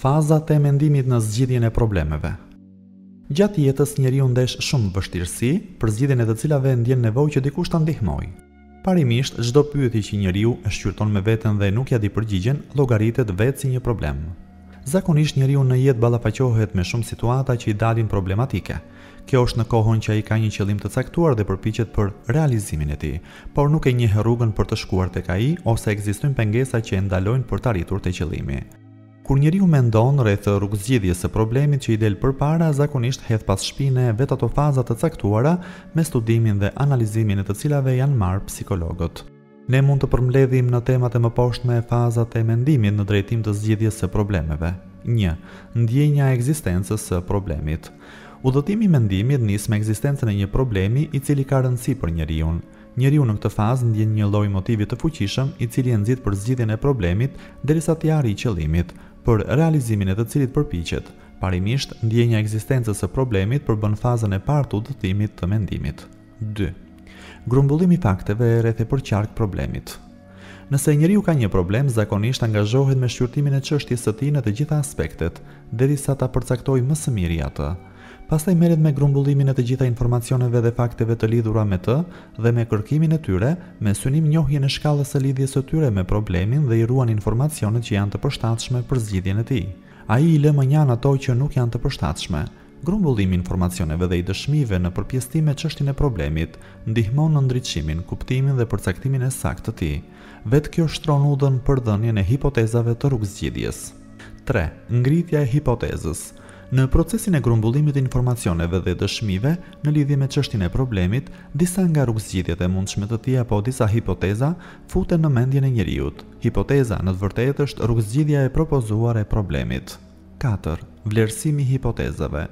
Fazat e mendimit në zgjidhjen e problemeve Gjatë jetës njeriu ndesh shumë vështirësi, për zgjidhjen e të cilave ndjen nevojë që dikush ta ndihmojë. Parimisht, çdo pyetje që njeriu e shqyrton me veten dhe nuk ia di përgjigjen, llogaritet vetë si një problem. Zakonisht njeriu në jetë ballafaqohet me shumë situata që i dalin problematike. Kjo është në kohën që ai ka një qëllim të caktuar dhe përpiqet për realizimin e tij, por nuk e njeh rrugën për të shkuar tek ai ose ekzistojnë pengesa që e ndalojnë për të arritur te qëllimi. Kur njeriu mendon rreth rrugëzgjidhjes së problemit që i del përpara, zakonisht hedh pas shpine vetë ato faza të caktuara me studimin dhe analizimin e të cilave janë marrë psikologët. Ne mund të përmbledhim në temat e mëposhtme fazat e mendimit në drejtim të zgjidhjes së problemeve. Një, Ndjenja e ekzistencës së problemit. Udhëtimi i mendimit nis me ekzistencën e një problemi i cili ka rëndësi për njeriun. Njeriu në këtë fazë ndjen një lloj motivi të fuqishëm i cili e nxit për zgjidhjen e problemit derisa t'i arrijë qëllimit, për realizimin e të cilit përpiqet. Parimisht, ndjenja e ekzistencës së problemit përbën fazën e parë të udhëtimit të mendimit. Dy. Grumbullimi i fakteve rreth e përqark problemit. Nëse njeriu ka një problem, zakonisht angazhohet me shqyrtimin e çështjes së tij në të gjitha aspektet, derisa ta përcaktojë më së miri atë. Pastaj merret me grumbullimin e të gjitha informacioneve dhe fakteve të lidhura me të dhe me kërkimin e tyre, me synim njohjen e shkallës së lidhjes së tyre me problemin dhe i ruan informacionet që janë të përshtatshme për zgjidhjen e tij. Ai i lë mënjanë ato që nuk janë të përshtatshme. Grumbullimi i informacioneve dhe i dëshmive në përpjesëtim me çështjen e problemit, ndihmon në ndriçimin, kuptimin dhe përcaktimin e saktë të tij. Vetë kjo shtron udhën për dhënien e hipotezave të rrugëzgjidhjes. Tre, ngritja e hipotezës. Në procesin e grumbullimit të informacioneve dhe i dëshmive në lidhje me çështjen e problemit, disa nga rrugëzgjidhjet e mundshme të tij apo disa hipoteza futen në mendjen e njeriut. Hipoteza, në të vërtetë, është rrugëzgjidhja e propozuar e problemit. Katër, vlerësimi i hipotezave.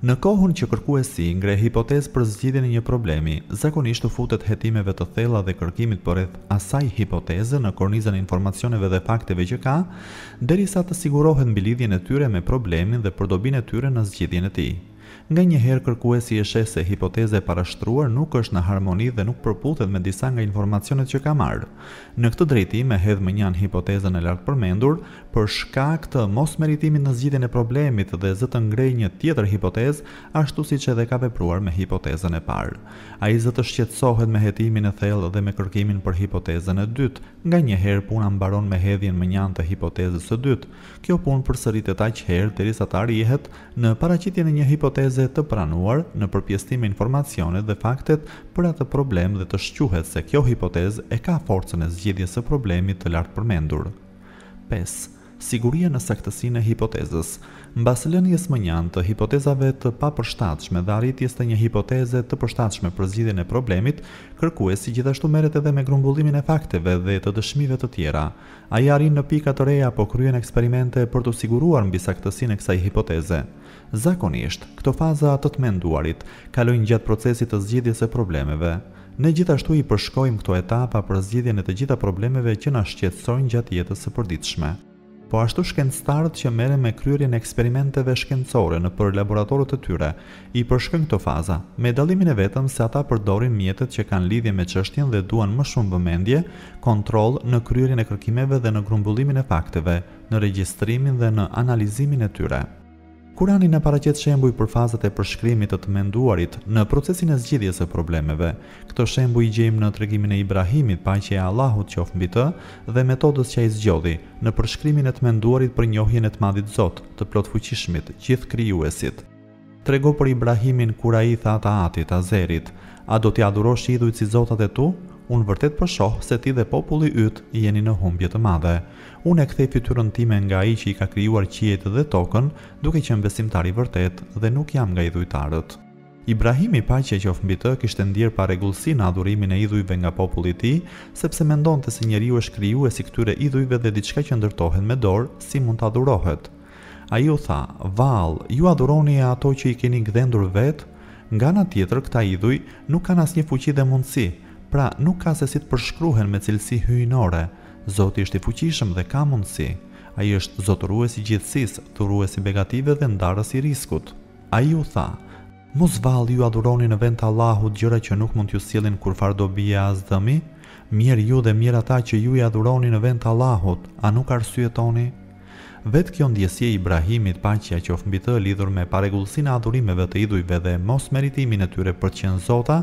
Në kohën që kërkuesi ngre hipotezë për zgjidhjen e një problemi, zakonisht u futet hetimeve të thella dhe kërkimit përreth asaj hipoteze në kornizën e informacioneve dhe fakteve që ka, derisa të sigurohet mbi lidhjen e tyre me problemin dhe për dobinë e tyre në zgjidhjen e tij. Nganjëherë kërkuesi e sheh se hipoteza e parashtruar nuk është në harmoni dhe nuk përputhet me disa nga informacionet që ka marrë. Në këtë drejtim e hedh mënjanë hipotezën e lartpërmendur, për shkak të mosmeritimit në zgjidhjen e problemit dhe zë të ngrejë një tjetër hipotezë, ashtu siç edhe ka vepruar me hipotezën e parë. Ai zë të shqetësohet me hetimin e thellë dhe me kërkimin për hipotezën e dytë. Nganjëherë puna mbaron me hedhjen mënjanë të hipotezës së dytë. Kjo punë përsëritet aq herë derisa të arrihet Në paraqitjen e një hipoteze të pranuar, në përpjesëtim me informacionet dhe faktet për atë problem dhe të shquhet se kjo hipotezë e ka forcën e zgjidhjes së problemit të lartpërmendur. Pesë, siguria në saktësinë e hipotezës. Mbas lënies mënjanë të hipotezave të papërshtatshme dhe arritjes te një hipoteze të përshtatshme për zgjidhjen e problemit, kërkuesi gjithashtu merret edhe me grumbullimin e fakteve dhe të dëshmive të tjera, Ai arrin në pika të reja apo kryen eksperimente për t'u siguruar mbi saktësinë e kësaj hipoteze. Zakonisht, këto faza të të menduarit kalojnë gjatë procesit të zgjidhjes së problemeve. Ne gjithashtu i përshkojmë këto etapa për zgjidhjen e të gjitha problemeve që na shqetësojnë gjatë jetës së përditshme. Po ashtu shkencëtarët që merren me kryerjen e eksperimenteve shkencore nëpër laboratorët e tyre I përshkojnë këto faza, me dallimin e vetëm se ata përdorin mjetet që kanë lidhje me çështjen dhe duan më shumë vëmendje, kontroll në kryerjen e kërkimeve dhe në grumbullimin e fakteve, në regjistrimin dhe në analizimin e tyre. Kurani na paraqet shembuj për fazat e përshkrimit të të menduarit në procesin e zgjidhjes së problemeve. Këto shembuj i gjejmë në tregimin e Ibrahimit, paqja e Allahut qoftë mbi të, dhe metodës që ai zgjodhi, në përshkrimin e të menduarit për njohjen e të Madhit Zot, të Plotfuqishmit, Gjithëkrijuesit. Trego për Ibrahimin kur ai i tha të atit, Azerit, A do t'i adhurosh idhujt si zotat e tu? Unë vërtet po shoh se ti dhe populli yt jeni në humbje të madhe. Unë e kthej fytyrën time nga Ai që i ka krijuar qiejt dhe tokën, duke qenë besimtar i vërtetë, dhe nuk jam nga idhujtarët. Ibrahimi, paqja qoftë mbi të, kishte ndier parregullsi në adhurimin e idhujve nga populli i tij, sepse mendonte se njeriu është krijuesi i këtyre idhujve dhe diçka që ndërtohet me dorë, si mund të adhurohet? Ai u tha, Vallë, ju adhuroni ato që i keni gdhendur vetë? Nga ana tjetër, këta idhuj nuk kanë asnjë fuqi dhe mundësi, pra nuk ka se si të përshkruhen me cilësi hyjnore. Zoti është i fuqishëm dhe ka mundësi. Ai është Zotërues i gjithësisë, Dhurues i begative dhe Ndarës i riskut. Ai u tha, Mos vallë ju adhuroni në vend të Allahut gjëra që nuk mund t'ju sjellin kurrfarë dobie as dëmi? Mjerë ju dhe mjerë ata që ju i adhuroni në vend të Allahut, a nuk arsyetoni? Vetë kjo ndjesi e Ibrahimit, paqja qoftë mbi të, lidhur me parregullsinë e adhurimeve të idhujve dhe mosmeritimin e tyre për të qenë zota,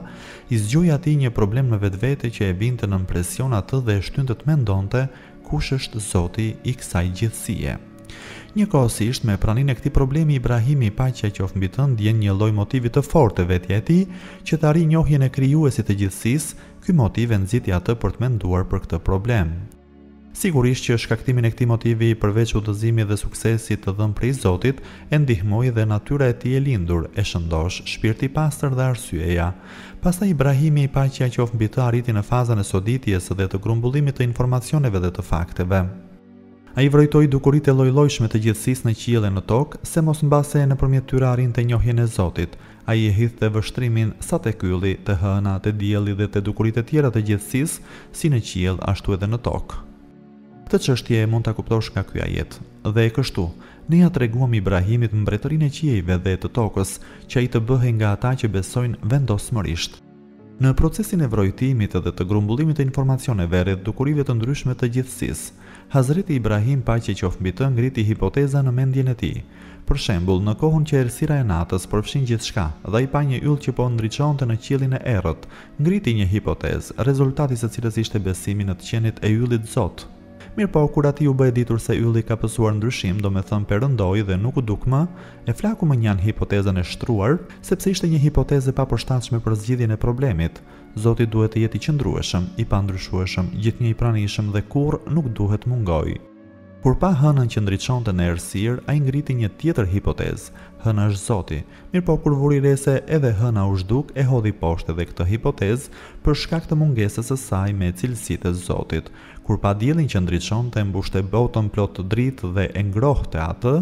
i zgjoi atij një problem në vetvete që e vinte nën presion atë dhe e shtynte të mendonte kush është Zoti i kësaj gjithësie. Njëkohësisht me praninë e këtij problemi Ibrahimi, paqja qoftë mbi të, ndien një lloj motivi të fortë te vetja e tij, që të arrijë njohjen e Krijuesit të gjithësisë, ky motiv e nxiti atë për të menduar për këtë problem. Sigurisht që shkaktimin e këtij motivi, përveç udhëzimit dhe suksesit të dhënë prej Zotit, e ndihmoi dhe natyra e tij e lindur, e shëndoshë, shpirti i pastër dhe arsyeja. Pastaj Ibrahimi, paqja qoftë mbi të, arriti në fazën e soditjes dhe të grumbullimit të informacioneve dhe të fakteve. Ai vrojtoi dukuritë e llojllojshme të gjithësisë në qiell e në tokë, se mos mbase nëpërmjet tyre arrinte njohjen e Zotit, Ai e hidhte vështrimin sa tek ylli, te hëna, te dielli dhe te dukuritë e tjera të gjithësisë, si në qiell ashtu edhe në tokë. Këtë çështje mund ta kuptosh nga ky ajet, Dhe kështu, Ne ia treguam Ibrahimit mbretërinë e qiejve dhe të tokës, që ai të bëhej nga ata që besojnë vendosmërisht. Në procesin e vrojtimit dhe të grumbullimit të informacioneve rreth dukurive të ndryshme të gjithësisë, Hazreti Ibrahim, paqja qoftë mbi të, ngriti hipoteza në mendjen e tij. Për shembull, në kohën që errësira e natës përfshin gjithçka dhe ai pa një yll që po ndriçonte në qiellin e errët, ngriti një hipotezë, rezultati i së cilës ishte besimi në të qenit e yllit zot. Mirëpo, kur atij u bë e ditur se ylli ka pësuar ndryshim, domethënë perëndoi dhe nuk u duk më, e flaku mënjanë hipotezën e shtruar, sepse ishte një hipotezë e papërshtatshme për zgjidhjen e problemit. Zoti duhet të jetë i qëndrueshëm, i pandryshueshëm, gjithnjë i pranishëm dhe kurrë nuk duhet të mungojë. Kur pa Hënën që ndriçonte në errësirë, ai ngriti një tjetër hipotezë, Hëna është Zoti. Mirëpo, kur vuri re se edhe Hëna u zhduk, e hodhi poshtë edhe këtë hipotezë, për shkak të mungesës së saj me cilësitë e Zotit. Kur pa diellin që ndriçonte mbushte botën plot dritë dhe e ngrohte atë,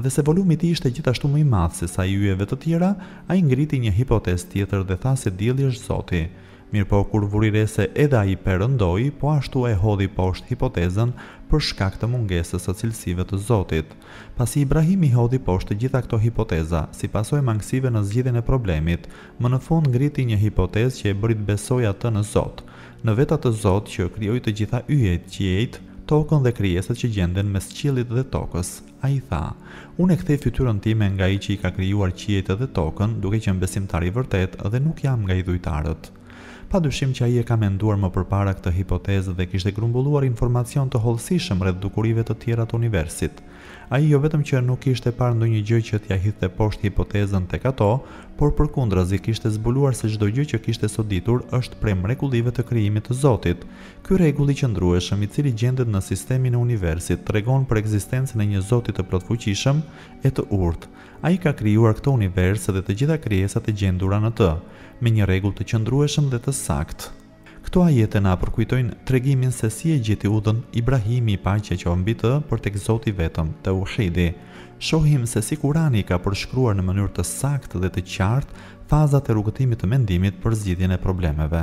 dhe se volumi i tij ishte gjithashtu më i madh se sa i yjeve të tjera, ai ngriti një hipotezë tjetër dhe tha se dielli është zoti. Mirëpo kur vuri re se edhe ai perëndoi, po ashtu e hodhi poshtë hipotezën për shkak të mungesës së cilësive të Zotit. Pasi Ibrahimi i hodhi poshtë të gjitha këto hipoteza, si pasojë e mangësive në zgjidhjen e problemit, më në fund ngriti një hipotezë që e bëri të besojë atë në Zot. Në vetë atë Zot që krijoi të gjitha yjet, qiejt, tokën dhe krijesat që gjenden mes qiellit dhe tokës. Ai tha, Unë e kthej fytyrën time nga Ai që i ka krijuar qiejt dhe tokën, duke qenë besimtar i vërtetë dhe nuk jam nga idhujtarët. Padyshim që ai e ka menduar më përpara këtë hipotezë dhe kishte grumbulluar informacion të hollësishëm rreth dukurive të tjera të universit, Ai jo vetëm që nuk kishte parë ndonjë gjë që t'ia hidhte poshtë hipotezën tek ato, por përkundrazi kishte zbuluar se çdo gjë që kishte soditur është prej mrekullive të krijimit të Zotit. Ky rregull i qëndrueshëm, i cili gjendet në sistemin e universit, tregon për ekzistencën e një Zoti të plotfuqishëm e të urtë. Ai ka krijuar këtë univers dhe të gjitha krijesat e gjendura në të, me një rregull të qëndrueshëm dhe të saktë. Këto ajete na përkujtojnë tregimin se si e gjeti udhën Ibrahimi paqja qoftë mbi të për tek Zoti i vetëm, Teuhidi. Shohim se si Kurani ka përshkruar në mënyrë të saktë dhe të qartë fazat e rrugëtimit të mendimit për zgjidhjen e problemeve.